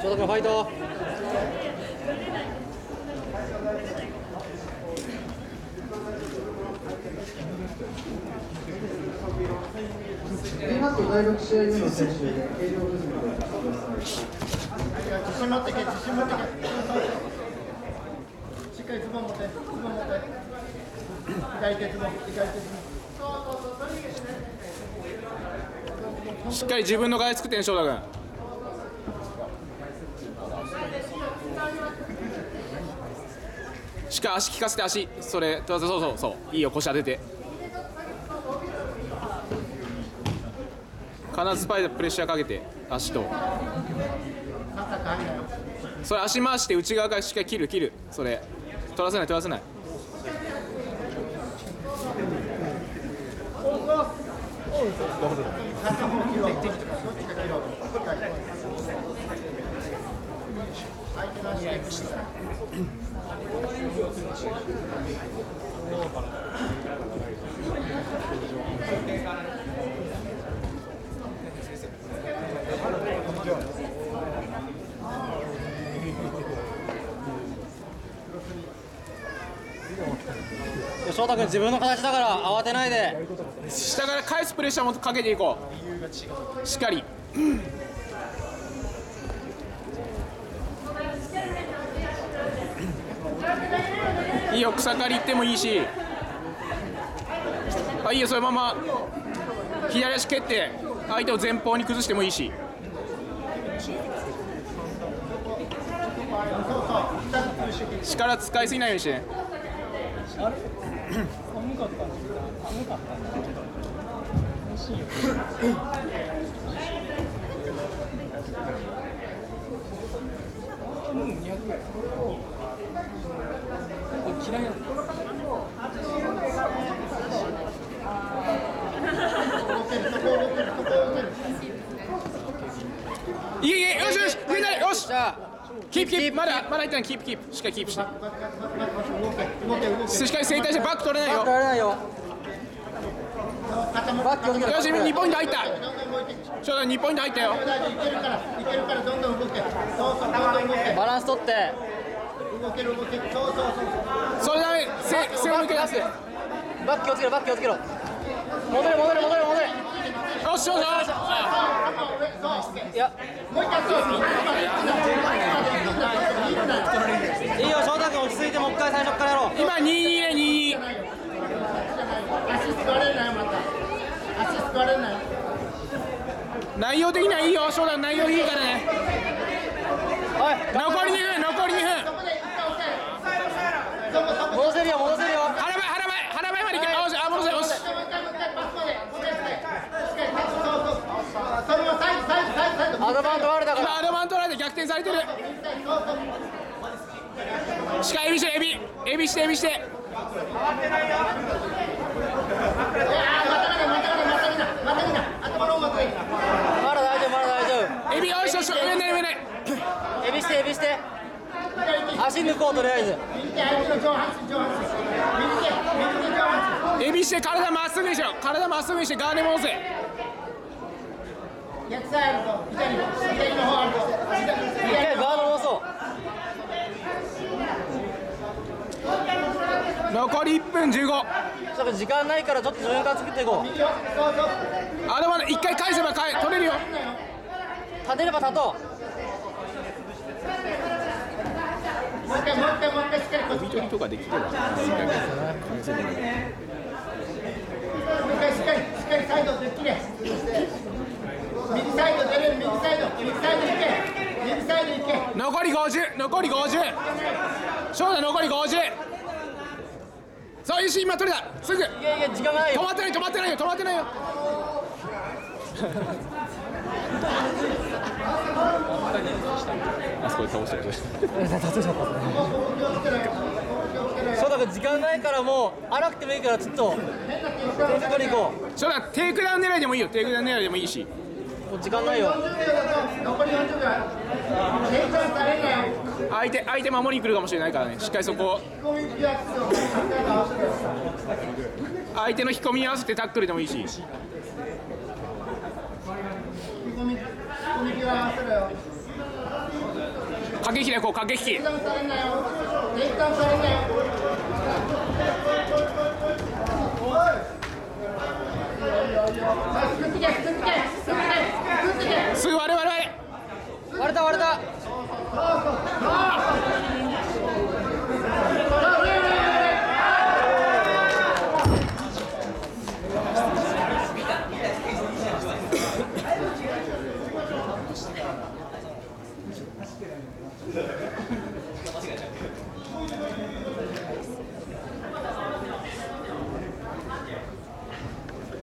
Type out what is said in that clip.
翔太君ファイト。この後第6試合目の選手で計量ですのでお待ちください自信持ってけ自信持ってけしっかりズボン持てズボン持って左手ズボン左手ズボンしっかり自分の側作ってね翔太君しか足効かせて足それそうそうそうそういいよ腰当てて。必ずスパイでプレッシャーかけて足と。それ足回して内側からしっかり切る切る。それ取らせない取らせない。翔太君自分の形だから慌てないで。下から返すプレッシャーもかけていこう。しっかり。いいよ草刈り行ってもいいし。あいいよそのまま。左足蹴って相手を前方に崩してもいいし。力使いすぎないようにして。ねい いいいよしよし上キープキープ。まだまだいってない。キープキープしっかりキープしてしっかり正対してバック取れないよ。取られないよ。よし2ポイント入った。ちょうど2ポイント入ったよ。バランス取って。動ける動けるそうそうそうそれダメ背背を抜け出すよバック気をつけろバック気をつけろ戻れ戻れしよしよしいやもう一回そういいよ翔太君落ち着いてもう一回最初からやろう今22ね22足すくわれないまた足すくわれない内容的にはいいよ翔太内容いいからねおい残り2分残り2分戻せるよ戻せるよ腹前腹前腹前まで行けよしあ戻せよしもう一回もう一回パスまでもう一回しっかりそうそうそれはサイドサイドサイドサイドアドバントワールだから今アドバントライで逆転されてる。しっかりエビしてエビ。エビしてエビして。まだ大丈夫まだ大丈エビよしよし上ね上ね夫エビしてエビして足抜こうとりあえずエビして体まっすぐにしろ体まっすぐにしてガーデン戻せ身逆サイドと左左の方あると。一回ガード戻そう。残り1分15ちょっと時間ないからちょっと自分から作っていこう。右をそうそうアドバント1回返せば返取れるよ。立てれば立ともう一回もう一回もう一回しっかりこっち飛び取りとかできればもう一回しっかりしっかりサイドできれ右サイド出れる右サイド右サイド行け右サイド行け。残り50残り50翔太残り50そうよし今取れた。すぐ。ういやいや時間がないよ。止まってない止まってないよ止まってないよ。あそこで倒してる そうだから時間ないからもう荒くてもいいからちょっと手作り行こ翔太テイクダウン狙いでもいいよテイクダウン狙いでもいいし。うもう時間ないよ。残り40秒相手相手守りに来るかもしれないからね。しっかりそこ。相手の引き込みに合わせてタックルでもいいし。引き込み引き込み際合わせろよ駆け引きでこう駆け引き。Yeah.